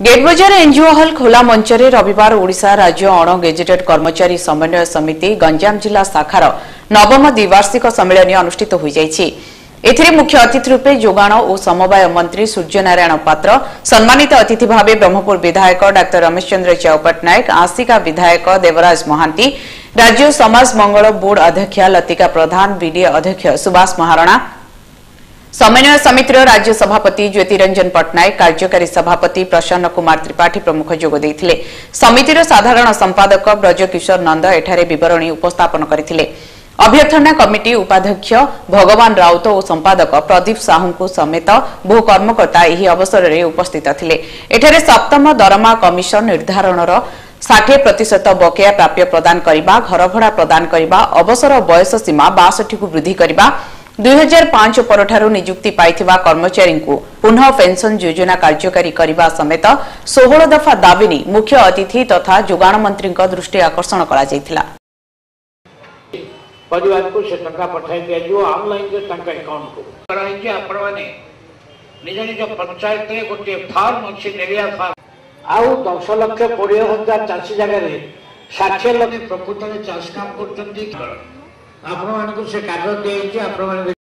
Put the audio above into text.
गेटबजार NGO हल खोला मञ्चले उडिसा राज्य अण गेजेटेड कर्मचारी समन्वय समिति गञ्चाम जिल्ला शाखार नवम द्विषिक सम्मिली अनुष्ठित हु समवाय मन्त्री सूर्य नारायण पत्र सम्मा अतिथिभे ब्रह्मपुर विधायक डाक्तर रमेश चन्द्र चौ आसिका विधाक देवराज महाधि राज्य समाजमंगल बोर्ड अध्यक्ष लतिका प्रधान विड अध्यक्ष सुभाष महारणा ସମନ୍ୱୟ ସମିତିର ରାଜ୍ୟ ସଭାପତି ଜ୍ୟୋତିରଞ୍ଜନ ପଟ୍ଟନାୟକ କାର୍ଯ୍ୟକାରୀ ସଭାପତି ପ୍ରସନ୍ନ କୁମାର ତ୍ରିପାଠୀ ପ୍ରମୁଖ ଯୋଗ ଦେଇଥିଲେ। ସମିତିର ସାଧାରଣ ସମ୍ପାଦକ ବ୍ରଜକିଶୋର ନନ୍ଦ ଏଠାରେ ବିବରଣୀ ଉପସ୍ଥାପନ କରିଥିଲେ। ଅଭ୍ୟର୍ଥନା କମିଟି ଉପାଧ୍ୟକ୍ଷ ଭଗବାନ ରାଉତ ଓ ସମ୍ପାଦକ ପ୍ରଦୀପ ସାହୁଙ୍କ ସମେତ ବହୁ କର୍ମକର୍ତ୍ତା ଏହି ଅବସରରେ ଉପସ୍ଥିତ ଥିଲେ। ଏଠାରେ ସପ୍ତମ ଦରମା କମିଶନ ନିର୍ଦ୍ଧାରଣର ଷାଠିଏ ପ୍ରତିଶତ ବକେୟା ପ୍ରାପ୍ୟ ପ୍ରଦାନ କରିବା ଘରଭଡ଼ା ପ୍ରଦାନ କରିବା ଅବସର ବୟସ ସୀମା ବାଷଠିକୁ ବୃଦ୍ଧି କରିବା ଦୁଇ ହଜାର ପାଞ୍ଚ ପରଠାରୁ ନିଯୁକ୍ତି ପାଇଥିବା କର୍ମଚାରୀଙ୍କୁ ପୁନଃ ପେନ୍ସନ ଯୋଜନା କାର୍ଯ୍ୟକାରୀ କରିବା ସମେତ ଷୋହଳ ଦଫା ଦାବି ନେଇ ମୁଖ୍ୟ ଅତିଥି ତଥା ଯୋଗାଣ ମନ୍ତ୍ରୀଙ୍କ ଦୃଷ୍ଟି ଆକର୍ଷଣ କରାଯାଇଥିଲା। ପରିବାରକୁ ସେ ଟଙ୍କା ପଠାଇ ଦିଆଯିବ ଅନଲାଇନରେ ତାଙ୍କ ଆକାଉଣ୍ଟକୁ। କରାହେଇଛି ଆପଣମାନେ ନିଜ ନିଜ ପଞ୍ଚାୟତରେ ଗୋଟିଏ ଫାର୍ମ ଅଛି ନେରିଆ ଫାର୍ମ। ଆଉ ଦଶ ଲକ୍ଷ କୋଡ଼ିଏ ହଜାର ଚାଷୀ ଜାଗାରେ ଷାଠିଏ ଲକ୍ଷ ପ୍ରକୃତରେ ଚାଷ କାମ କରୁଛନ୍ତି। ଆପଣମାନଙ୍କୁ ସେ କାଗଜ ଦିଆଯାଇଛି ଆପଣମାନେ